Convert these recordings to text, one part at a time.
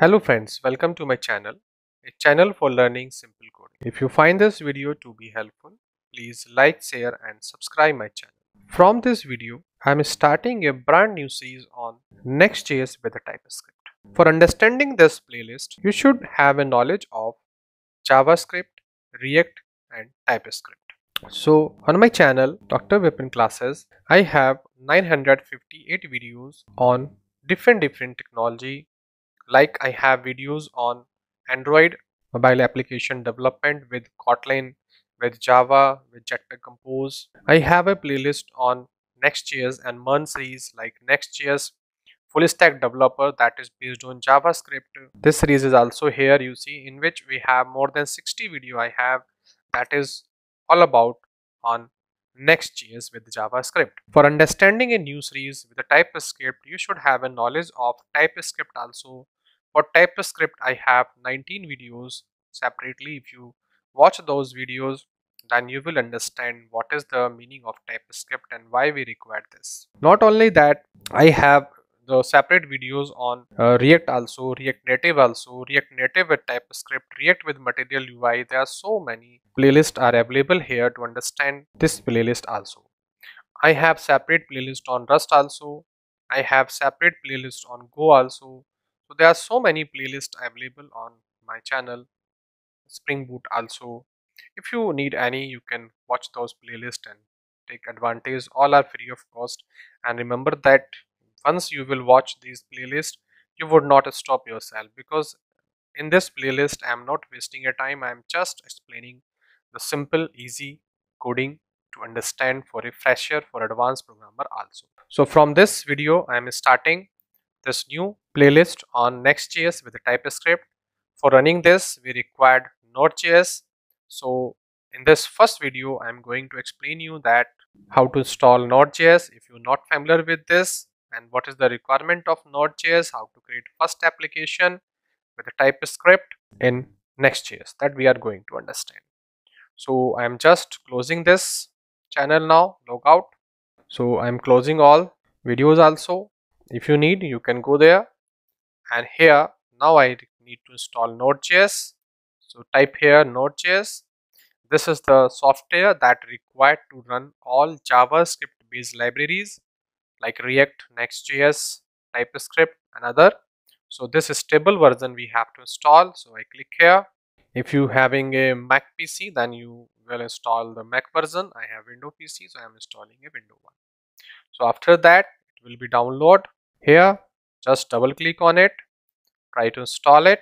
Hello friends, welcome to my channel, a channel for learning simple coding. If you find this video to be helpful, please like, share and subscribe my channel. From this video, I am starting a brand new series on Next.js with a TypeScript. For understanding this playlist, you should have a knowledge of JavaScript, React and TypeScript. So on my channel, Dr. Vipin Classes, I have 958 videos on different different technology like I have videos on Android mobile application development with Kotlin, with Java, with Jetpack Compose. I have a playlist on Next.js and MERN series like Next.js full stack developer that is based on JavaScript. This series is also here you see in which we have more than 60 video I have that is all about on Next.js with JavaScript. For understanding a new series with a TypeScript, you should have a knowledge of TypeScript also for TypeScript, I have 19 videos separately. If you watch those videos, then you will understand what is the meaning of TypeScript and why we require this. Not only that, I have the separate videos on uh, React also, React Native also, React Native with TypeScript, React with Material UI. There are so many playlists are available here to understand this playlist also. I have separate playlist on Rust also. I have separate playlist on Go also so there are so many playlists available on my channel spring boot also. If you need any you can watch those playlists and take advantage. All are free of cost and remember that once you will watch these playlists you would not stop yourself because in this playlist i am not wasting your time. I am just explaining the simple easy coding to understand for a fresher for advanced programmer also. So from this video i am starting this new playlist on Next.js with TypeScript. For running this, we required Node.js. So in this first video, I'm going to explain you that how to install Node.js if you're not familiar with this and what is the requirement of Node.js, how to create first application with the TypeScript in Next.js that we are going to understand. So I'm just closing this channel now, log out. So I'm closing all videos also if you need you can go there. And here now I need to install Node.js so type here Node.js this is the software that required to run all JavaScript based libraries like React, Next.js, TypeScript and other. So this is stable version we have to install. So I click here. If you having a Mac PC then you will install the Mac version. I have Windows PC so I am installing a Windows one. So after that will be download here. Just double click on it. Try to install it.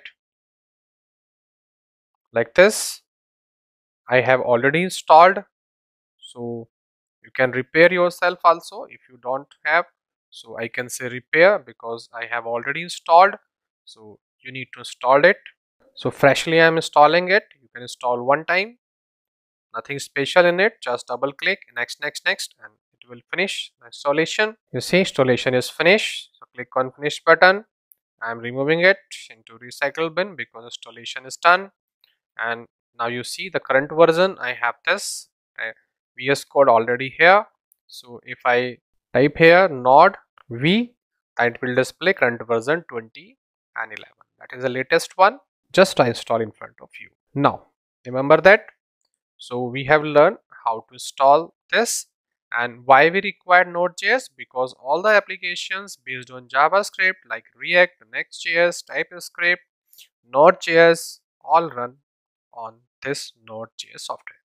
Like this. I have already installed. So you can repair yourself also if you don't have. So I can say repair because I have already installed. So you need to install it. So freshly I am installing it. You can install one time. Nothing special in it. Just double click. Next next next and will finish the installation. You see installation is finished. So click on finish button. I am removing it into recycle bin because installation is done. And now you see the current version. I have this uh, VS code already here. So if I type here node v it will display current version 20 and 11 that is the latest one. Just I install in front of you. Now remember that? So we have learned how to install this and why we require Node.js? Because all the applications based on JavaScript like React, Next.js, TypeScript, Node.js all run on this Node.js software.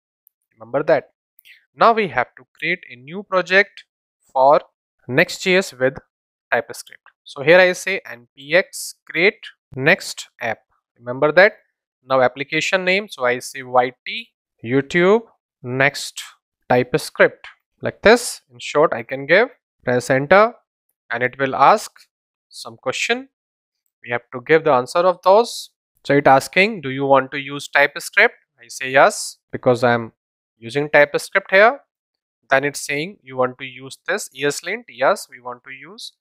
Remember that. Now we have to create a new project for Next.js with TypeScript. So here I say npx create next app. Remember that. Now application name. So I say yt YouTube next TypeScript like this in short I can give press enter and it will ask some question. We have to give the answer of those. So it asking do you want to use TypeScript? I say yes because I am using TypeScript here. Then it's saying you want to use this? ESLint yes we want to use.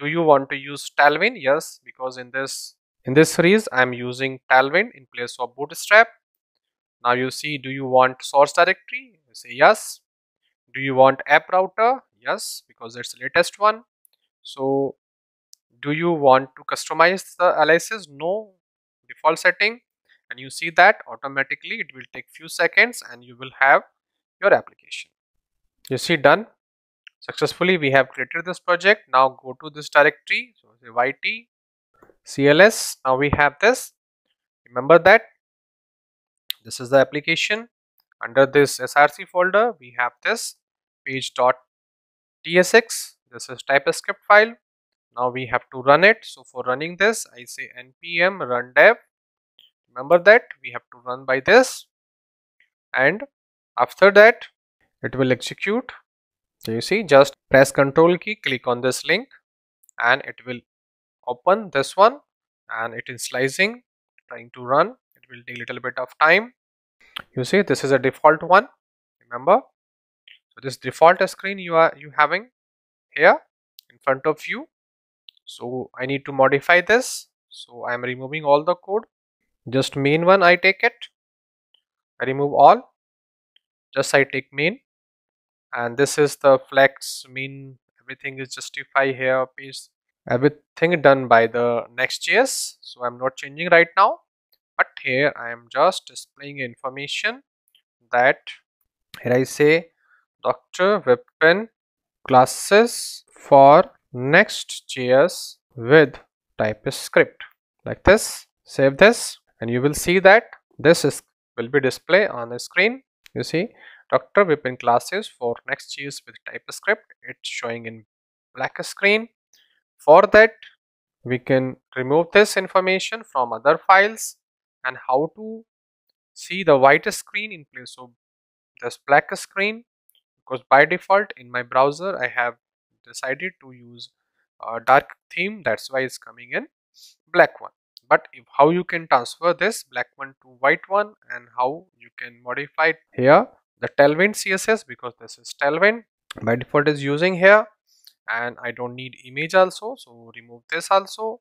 Do you want to use Tailwind yes because in this in this series I am using Tailwind in place of Bootstrap. Now you see do you want source directory? I say yes do you want app router? Yes because that's the latest one. So do you want to customize the aliases no. Default setting. And you see that automatically it will take few seconds and you will have your application. You see done. Successfully we have created this project. Now go to this directory. So yt cls now we have this. Remember that? This is the application under this src folder we have this page.tsx this is typescript file. Now we have to run it. So for running this i say npm run dev. Remember that? We have to run by this. And after that it will execute. So you see just press ctrl key click on this link and it will open this one. And it is slicing trying to run. It will take a little bit of time you see this is a default one remember? So this default screen you are you having here in front of you. So i need to modify this. So i am removing all the code. Just main one i take it. I remove all. Just i take main. And this is the flex mean everything is justify here paste everything done by the next.js so i'm not changing right now but here i am just displaying information that here i say dr Vipin classes for next.js with typescript like this save this and you will see that this is will be display on the screen you see Dr. Vipin classes for Next.js with TypeScript. It's showing in black screen. For that, we can remove this information from other files and how to see the white screen in place. Of this black screen because by default in my browser I have decided to use a dark theme. That's why it's coming in black one. But if how you can transfer this black one to white one and how you can modify it here the tailwind css because this is tailwind by default is using here. And i don't need image also so remove this also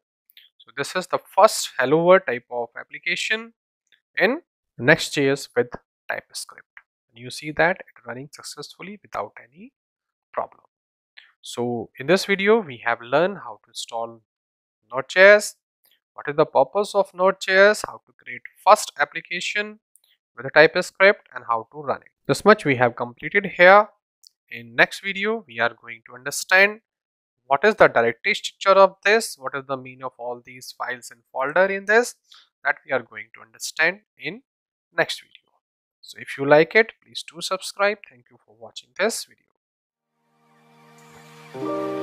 so this is the first hello world type of application in next.js with typescript and you see that it running successfully without any problem so in this video we have learned how to install node.js what is the purpose of node.js how to create first application with a TypeScript and how to run it. This much we have completed here. In next video, we are going to understand what is the directory structure of this, what is the meaning of all these files and folder in this that we are going to understand in next video. So if you like it, please do subscribe. Thank you for watching this video.